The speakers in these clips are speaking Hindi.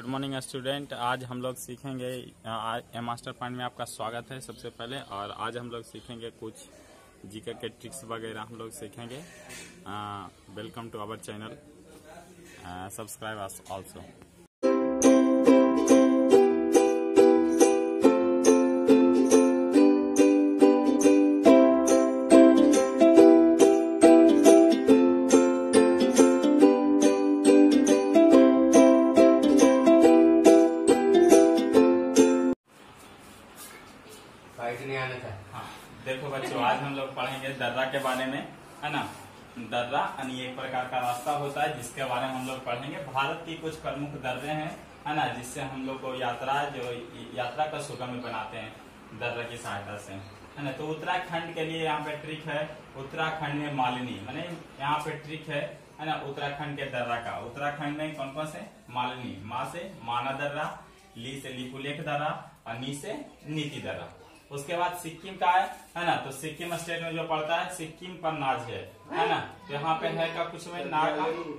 गुड मॉर्निंग स्टूडेंट आज हम लोग सीखेंगे मास्टर पॉइंट में आपका स्वागत है सबसे पहले, और आज हम लोग सीखेंगे कुछ जीके के ट्रिक्स वगैरह हम लोग सीखेंगे। Welcome to our channel subscribe also fight नहीं आना था हाँ देखो बच्चों, आज हम लोग पढ़ेंगे दर्रा के बारे में, है ना? दर्रा यानी एक प्रकार का रास्ता होता है, जिसके बारे में हम लोग पढ़ेंगे। भारत की कुछ प्रमुख दर्रे हैं, है ना, जिससे हम लोग को यात्रा, जो यात्रा का सुगम बनाते हैं, दर्रा की सहायता से, है ना? तो उत्तराखंड के लिए यहाँ पे ट्रिक है, उत्तराखंड में मालिनी, मैंने यहाँ पे ट्रिक है है ना, उत्तराखंड के दर्रा का। उत्तराखंड में कौन कौन से? मालिनी, माँ से माना दर्रा, ली से लिपुलेख दर्रा, और नी से नीति दर्रा। उसके बाद सिक्किम का है है ना? तो सिक्किम स्टेट में जो पड़ता है, सिक्किम पर नाज है है ना? तो यहाँ पे है का कुछ में नाग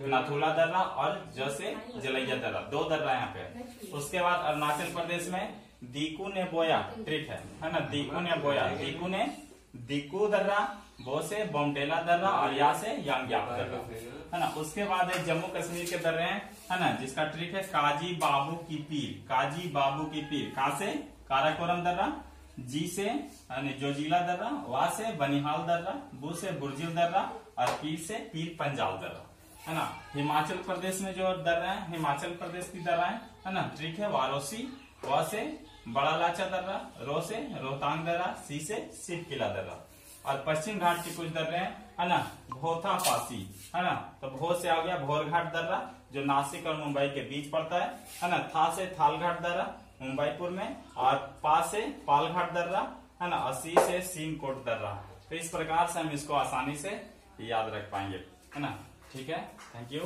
नाथुला दर्रा और जैसे जलैया दर्रा, दो दर्रा यहाँ पे उसके बाद अरुणाचल प्रदेश में दीकू ने बोया ट्रिक है है ना? दीकू ने बोया, दीकू ने दीकू दर्रा बो से बोमटेला दर्रा और या से यांग्याप दर्रा, है ना? उसके बाद है जम्मू कश्मीर के दर्रे हैं, है ना? जिसका ट्रिक है काजी बाबू की पीर, काजी बाबू की पीर, कहा से? काराकोरम दर्रा जी से, यानी जोजिला दर्रा, वा से, बनिहाल दर्रा, बू से, बुर्जिल दर्रा, और पीर से, पीर पंजाल दर्रा। है ना? हिमाचल प्रदेश में जो दर्रा है, हिमाचल प्रदेश की दर्रा है है ना? ट्रिक है वारोसी व से, बड़ा लाचा दर्रा, रो से, रोहतांग दर्रा, सी से, सिरकिला किला दर्रा। और पश्चिम घाट के कुछ दर्रे हैं, है ना? भोथा पासी, है ना? तो भो से आ गया भोरघाट दर्रा, जो नासिक और मुंबई के बीच पड़ता है है ना? था से थालघाट दर्रा, मुंबईपुर में, और पा से पालघाट दर्रा, है ना? और सी से सीमकोट दर्रा। तो इस प्रकार से हम इसको आसानी से याद रख पाएँगे, है ना? ठीक है? Thank you